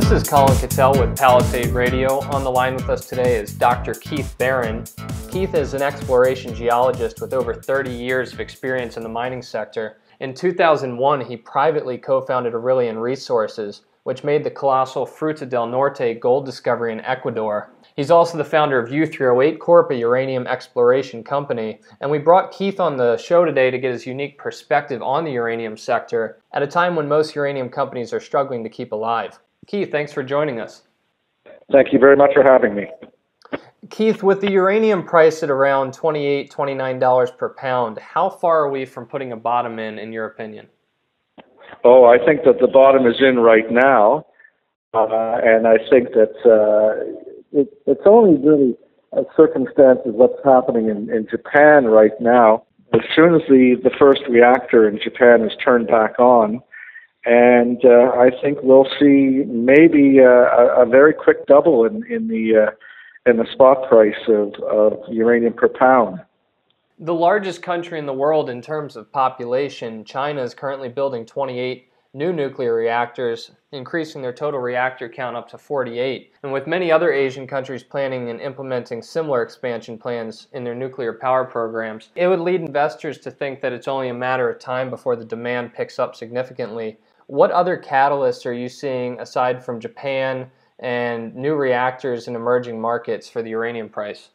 This is Collin Kettell with Palisade Radio. On the line with us today is Dr. Keith Barron. Keith is an exploration geologist with over 30 years of experience in the mining sector. In 2001, he privately co founded Aurelian Resources, which made the colossal Fruta del Norte gold discovery in Ecuador. He's also the founder of U3O8 Corp, a uranium exploration company. And we brought Keith on the show today to get his unique perspective on the uranium sector at a time when most uranium companies are struggling to keep alive. Keith, thanks for joining us. Thank you very much for having me. Keith, with the uranium price at around $28, $29 per pound, how far are we from putting a bottom in, in your opinion? Oh, I think that the bottom is in right now. Uh, and I think that uh, it, it's only really a circumstance of what's happening in, in Japan right now. As soon as the, the first reactor in Japan is turned back on, and uh, I think we'll see maybe uh, a, a very quick double in, in the uh, in the spot price of, of uranium per pound. The largest country in the world in terms of population, China is currently building 28 new nuclear reactors, increasing their total reactor count up to 48. And with many other Asian countries planning and implementing similar expansion plans in their nuclear power programs, it would lead investors to think that it's only a matter of time before the demand picks up significantly. What other catalysts are you seeing aside from Japan and new reactors in emerging markets for the uranium price?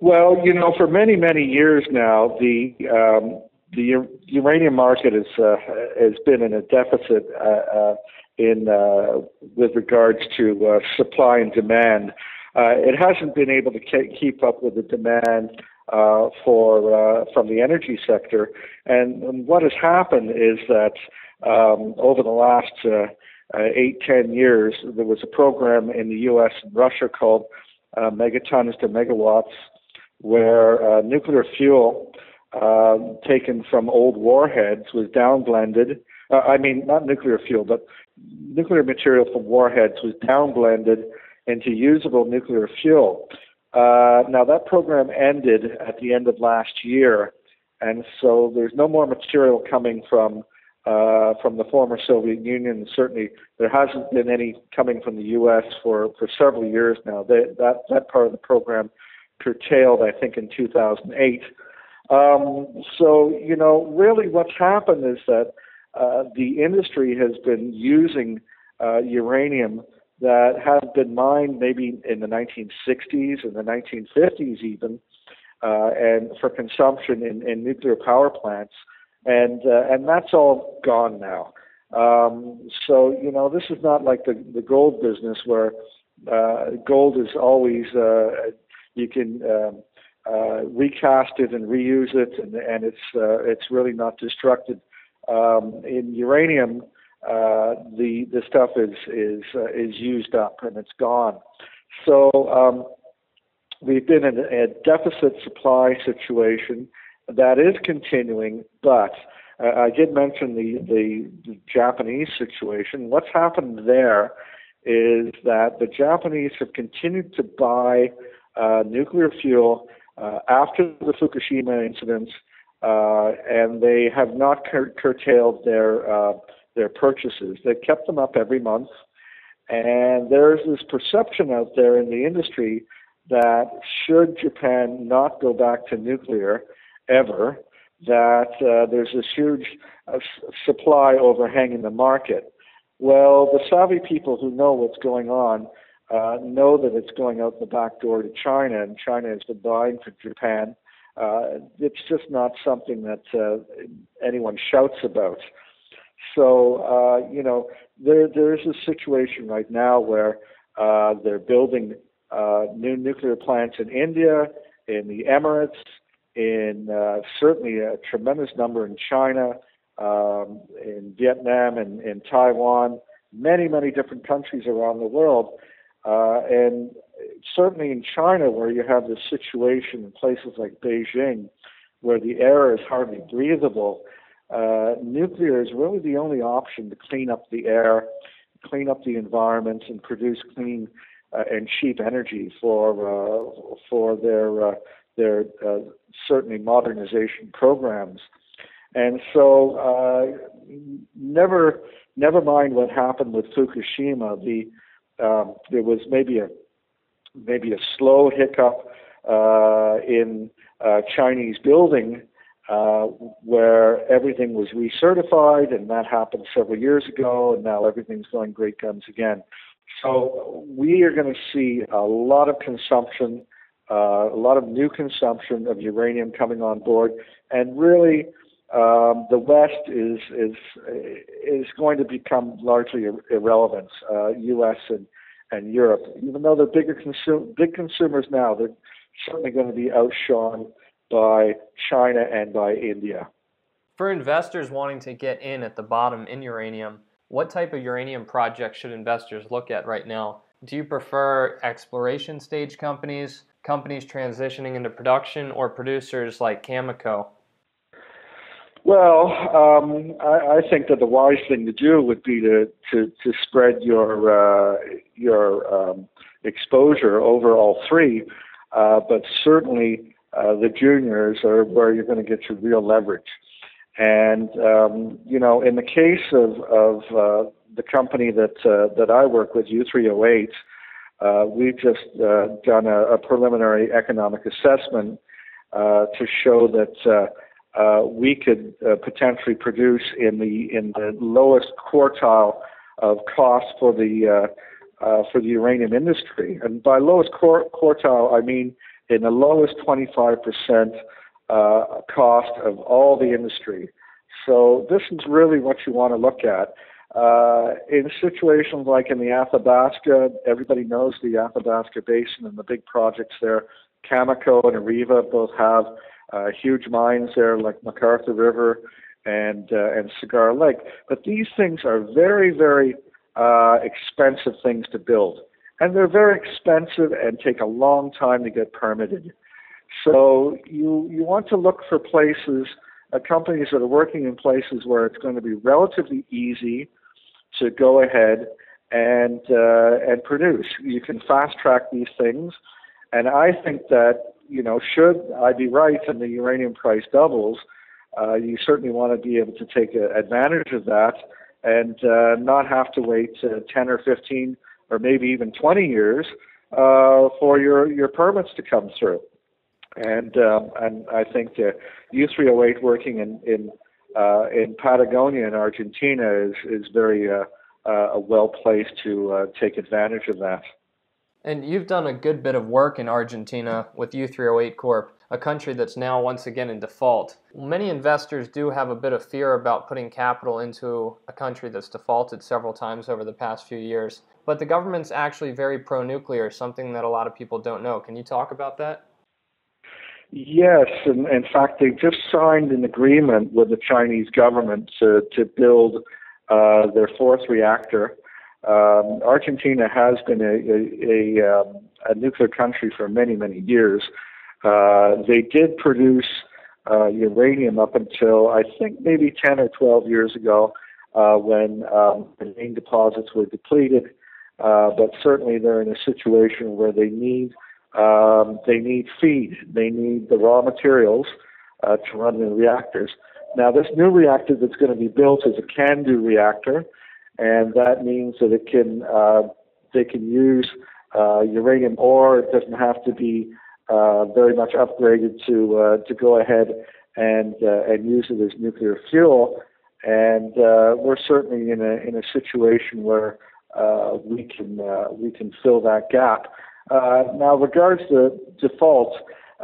Well, you know, for many, many years now, the um, the uranium market is, uh, has been in a deficit uh, uh, in uh, with regards to uh, supply and demand. It hasn't been able to keep up with the demand for from the energy sector, and, and, what has happened is that um, over the last eight ten years, there was a program in the U.S. and Russia called megatons to megawatts, where nuclear fuel uh, taken from old warheads was downblended. Uh, I mean, not nuclear fuel, but nuclear material from warheads was downblended into usable nuclear fuel. Uh, now that program ended at the end of last year, and so there's no more material coming from uh, from the former Soviet Union. Certainly, there hasn't been any coming from the U.S. for for several years now. They, that that part of the program curtailed, I think, in 2008. Um, so, you know, really what's happened is that uh, the industry has been using uh, uranium that had been mined maybe in the 1960s and the 1950s even, uh, and for consumption in, in nuclear power plants, and uh, and that's all gone now. Um, so you know, this is not like the the gold business where uh, gold is always uh, you can um, uh, recast it and reuse it, and, and it's uh, it's really not destructive. Um, in uranium, uh, the the stuff is is uh, is used up and it's gone. So um, we've been in a deficit supply situation that is continuing, but uh, I did mention the, the, the Japanese situation. What's happened there is that the Japanese have continued to buy uh, nuclear fuel after the Fukushima incidents, uh, and they have not cur- curtailed their uh, their purchases. They've kept them up every month, and there's this perception out there in the industry that should Japan not go back to nuclear ever, that uh, there's this huge uh, supply overhang in the market. Well, the savvy people who know what's going on uh, know that it's going out the back door to China, and China has been buying from Japan. Uh, it's just not something that uh, anyone shouts about. So, uh, you know, there there's a situation right now where uh, they're building uh, new nuclear plants in India, in the Emirates, in uh, certainly a tremendous number in China, um, in Vietnam, and in Taiwan, many many different countries around the world. Uh, and certainly in China, where you have this situation in places like Beijing, where the air is hardly breathable, uh, nuclear is really the only option to clean up the air, clean up the environment, and produce clean uh, and cheap energy for uh, for their uh, their uh, certainly modernization programs. And so, never never mind what happened with Fukushima. The um, there was maybe a maybe a slow hiccup uh, in uh, Chinese building uh, where everything was recertified, and that happened several years ago, and now everything's going great guns again. So we are going to see a lot of consumption, uh, a lot of new consumption of uranium coming on board, and really um, the West is is is going to become largely ir- irrelevant. Uh, U.S. and and Europe, even though they're bigger consum- big consumers now, they're certainly going to be outshone by China and by India. For investors wanting to get in at the bottom in uranium, what type of uranium projects should investors look at right now? Do you prefer exploration stage companies, companies transitioning into production, or producers like Cameco? Well, um, I, I, think that the wise thing to do would be to to, to spread your uh, your um, exposure over all three, uh, but certainly uh, the juniors are where you're going to get your real leverage. And um, you know, in the case of of uh, the company that uh, that I work with, U3O8, uh, we've just uh, done a, a, preliminary economic assessment uh, to show that uh, we could potentially produce in the in the lowest quartile of cost for the for the uranium industry. And by lowest quartile, I mean in the lowest 25% uh, cost of all the industry. So this is really what you want to look at. Uh, in situations like in the Athabasca, everybody knows the Athabasca Basin and the big projects there. Cameco and Areva both have uh, huge mines there, like McArthur River and uh, and Cigar Lake. But these things are very, very uh, expensive things to build and they're very expensive and take a long time to get permitted. So you you want to look for places, uh, companies that are working in places where it's going to be relatively easy to go ahead and uh, and produce. You can fast track these things, and I think that you know should I be right and the uranium price doubles, uh, you certainly want to be able to take a, advantage of that and uh, not have to wait uh, 10 or 15 or maybe even 20 years uh, for your, your permits to come through. And um, and I think the U3O8 working in in uh, in Patagonia in Argentina is is very uh, uh, well placed to uh, take advantage of that. And you've done a good bit of work in Argentina with U3O8 Corp, a country that's now once again in default. Many investors do have a bit of fear about putting capital into a country that's defaulted several times over the past few years. But the government's actually very pro nuclear, something that a lot of people don't know. Can you talk about that? Yes, and in fact, they just signed an agreement with the Chinese government to, to build uh, their fourth reactor. Um, Argentina has been a, a, a, um, a, nuclear country for many, many years. Uh, they did produce uh, uranium up until I think maybe 10 or 12 years ago uh, when um, the main deposits were depleted. Uh, but certainly they're in a situation where they need um, they need feed, they need the raw materials uh, to run the reactors. Now, this new reactor that's going to be built is a CANDU reactor, and that means that it can uh, they can use uh, uranium ore. It doesn't have to be uh, very much upgraded to uh, to go ahead and uh, and use it as nuclear fuel. And uh, we're certainly in a in a situation where uh, we can uh, we can fill that gap. Uh, now, regards to default,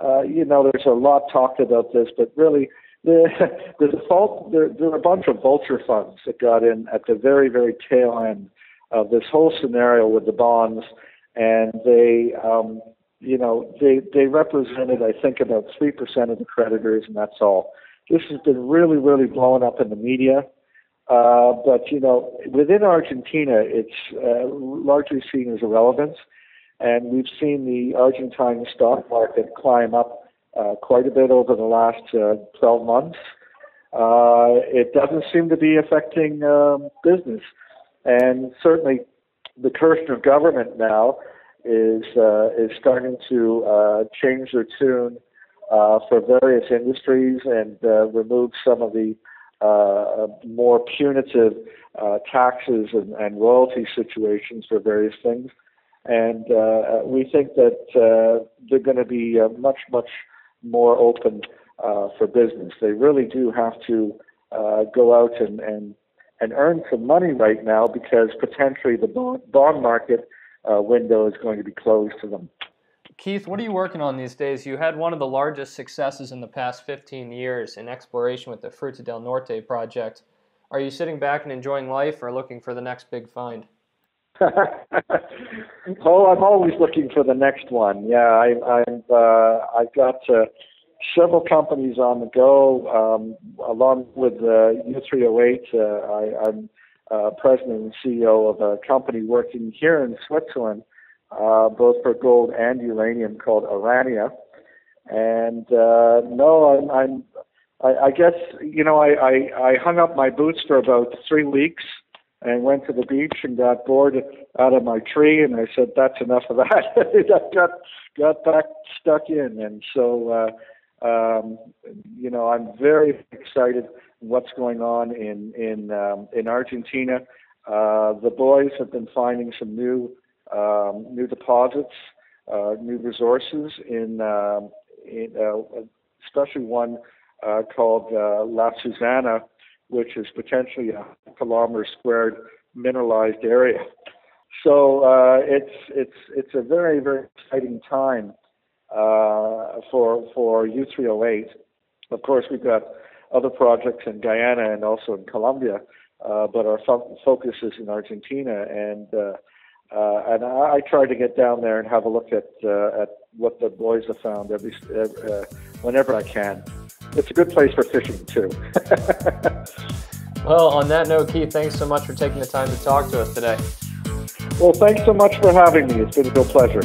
uh, you know, there's a lot talked about this, but really, the the default there, there are a bunch of vulture funds that got in at the very very tail end of this whole scenario with the bonds, and they. Um, you know, they they represented, I think, about three percent of the creditors, and that's all. This has been really, really blown up in the media. Uh, but you know, within Argentina, it's uh, largely seen as irrelevant, and we've seen the Argentine stock market climb up quite a bit over the last uh, 12 months. Uh, it doesn't seem to be affecting um, business, and certainly the Kirchner government now is is starting to change their tune for various industries and remove some of the uh, more punitive uh, taxes and, and royalty situations for various things. And uh, we think that uh, they're going to be uh, much, much more open uh, for business. They really do have to uh, go out and, and, and earn some money right now because potentially the bond, market uh, window is going to be closed to them. Keith, what are you working on these days? You had one of the largest successes in the past 15 years in exploration with the Fruta del Norte project. Are you sitting back and enjoying life or looking for the next big find? oh, I'm always looking for the next one. Yeah, I, I'm. Uh, I've got uh, several companies on the go, um, along with uh, U3O8. Uh, I, I'm uh, president and CEO of a company working here in Switzerland, uh, both for gold and uranium, called Aurania. And uh, no, I'm, I'm I, I guess you know I, I I hung up my boots for about three weeks and went to the beach and got bored out of my tree and I said that's enough of that. I got got back stuck in and so uh, um, you know I'm very excited what's going on in in um, in Argentina. Uh, the boys have been finding some new um, new deposits, uh, new resources in, uh, in uh, especially one uh, called uh, La Susana, which is potentially a kilometer squared mineralized area. So uh, it's it's it's a very very exciting time uh, for for U3O8. Of course, we've got other projects in Guyana and also in Colombia, uh, but our fo- focus is in Argentina. And uh, uh, and I, I, try to get down there and have a look at uh, at what the boys have found every whenever I can. It's a good place for fishing too. well, on that note, Keith, thanks so much for taking the time to talk to us today. Well, thanks so much for having me. It's been a real pleasure.